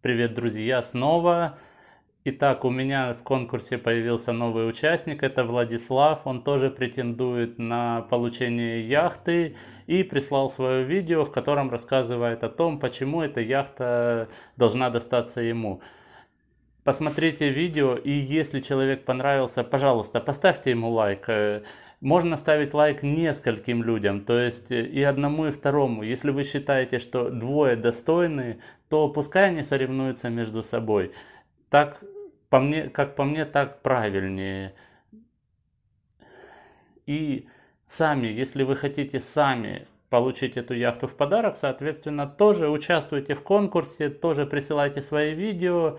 Привет, друзья, снова. Итак, у меня в конкурсе появился новый участник, это Владислав. Он тоже претендует на получение яхты и прислал свое видео, в котором рассказывает о том, почему эта яхта должна достаться ему. Посмотрите видео, и если человек понравился, пожалуйста, поставьте ему лайк. Э, можно ставить лайк нескольким людям, то есть э, и одному, и второму. Если вы считаете, что двое достойны, то пускай они соревнуются между собой. Так, по мне, как по мне, так правильнее. И сами, если вы хотите сами получить эту яхту в подарок, соответственно, тоже участвуйте в конкурсе, тоже присылайте свои видео.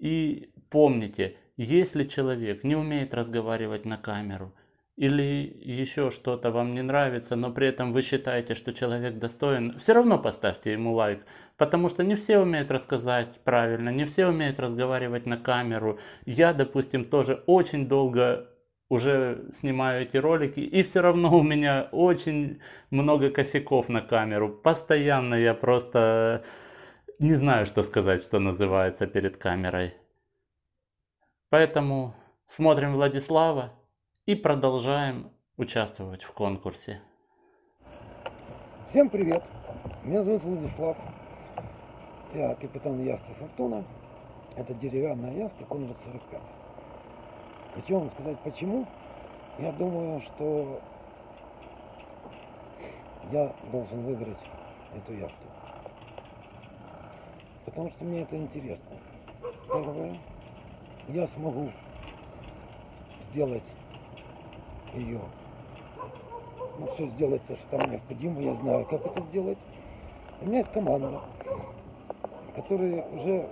И помните, если человек не умеет разговаривать на камеру, или еще что-то вам не нравится, но при этом вы считаете, что человек достоин, все равно поставьте ему лайк. Потому что не все умеют рассказать правильно, не все умеют разговаривать на камеру. Я, допустим, тоже очень долго уже снимаю эти ролики, и все равно у меня очень много косяков на камеру. Постоянно я просто не знаю, что сказать, что называется перед камерой. Поэтому смотрим Владислава и продолжаем участвовать в конкурсе. Всем привет! Меня зовут Владислав. Я капитан яхты Фортуна. Это деревянная яхта Конрад 45. Хочу вам сказать почему. Я думаю, что я должен выиграть эту яхту. Потому что мне это интересно. Первое, я смогу сделать ее. Ну, все сделать то, что там необходимо. Я знаю, как это сделать. У меня есть команда, которая уже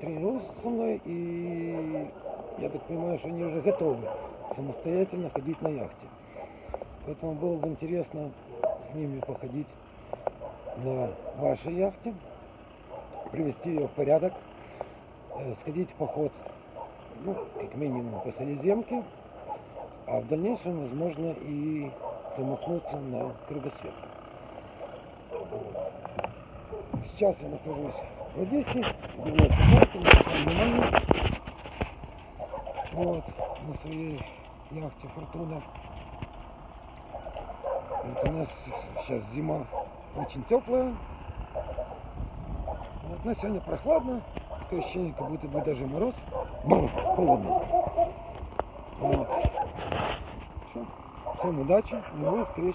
тренируется со мной, и я так понимаю, что они уже готовы самостоятельно ходить на яхте. Поэтому было бы интересно с ними походить на вашей яхте, привести ее в порядок, э, сходить в поход, ну, как минимум по Солеземке, а в дальнейшем, возможно, и замахнуться на кругосвет. Сейчас я нахожусь в Одессе, на внимание. Вот, на своей яхте Фортуна. Вот у нас сейчас зима очень теплая. Вот, но сегодня прохладно. Такое ощущение, как будто бы даже мороз. Бррр, холодно. Вот. Всем удачи, до новых встреч.